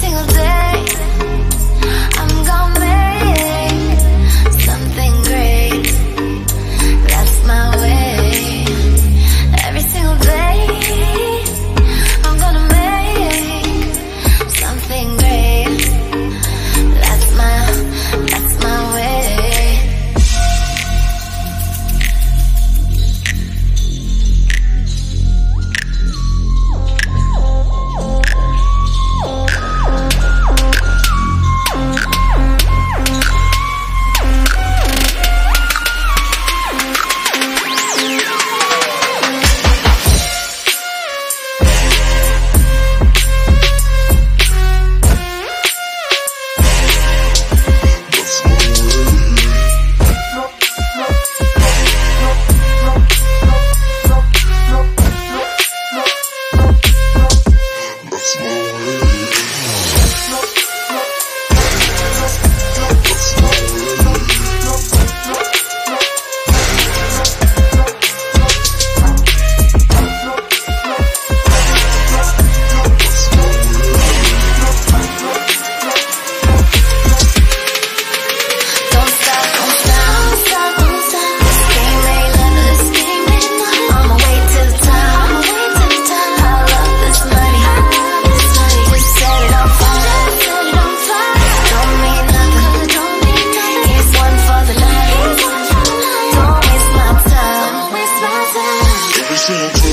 single day. For the